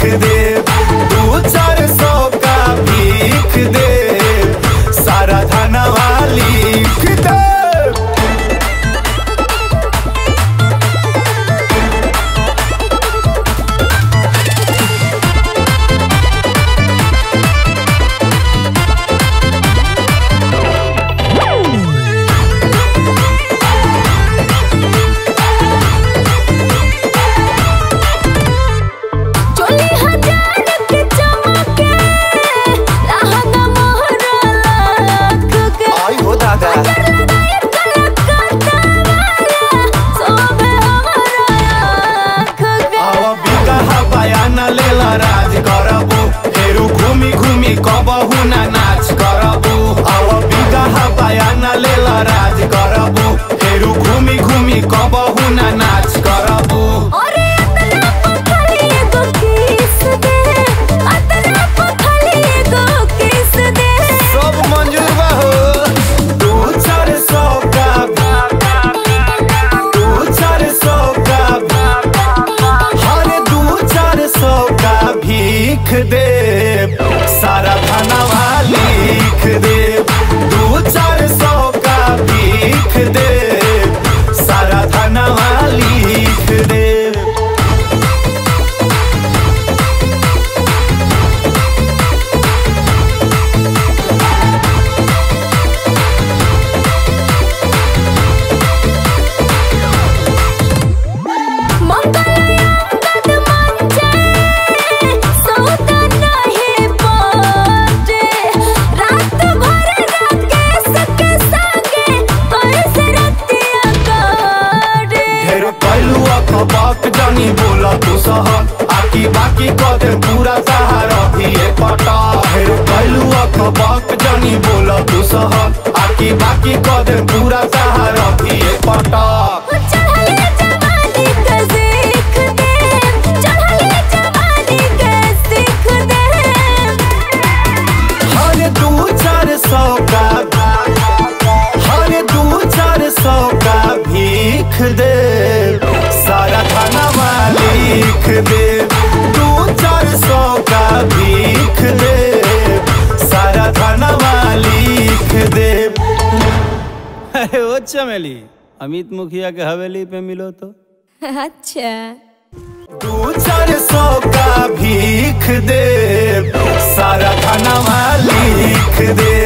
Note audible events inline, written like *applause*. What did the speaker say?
que de राज करबो फेरू घूमी घूमी कबहू ना नाच करबो आव बिगह बयान लेला राज करबो फेरू घूमी घूमी कबहू ना नाच ਆਖਦੇ सह। आकी बाकी क दे पूरा सहारा। ये पटा हेर कैलू अखबाक जानी बोला तू सह। आकी बाकी क दे पूरा सहारा। ये पटा। अरे *laughs* वो चमेली। अमित मुखिया के हवेली पे मिलो तो। *laughs* अच्छा। तू सौ का भीख दे सारा खाना लिख दे।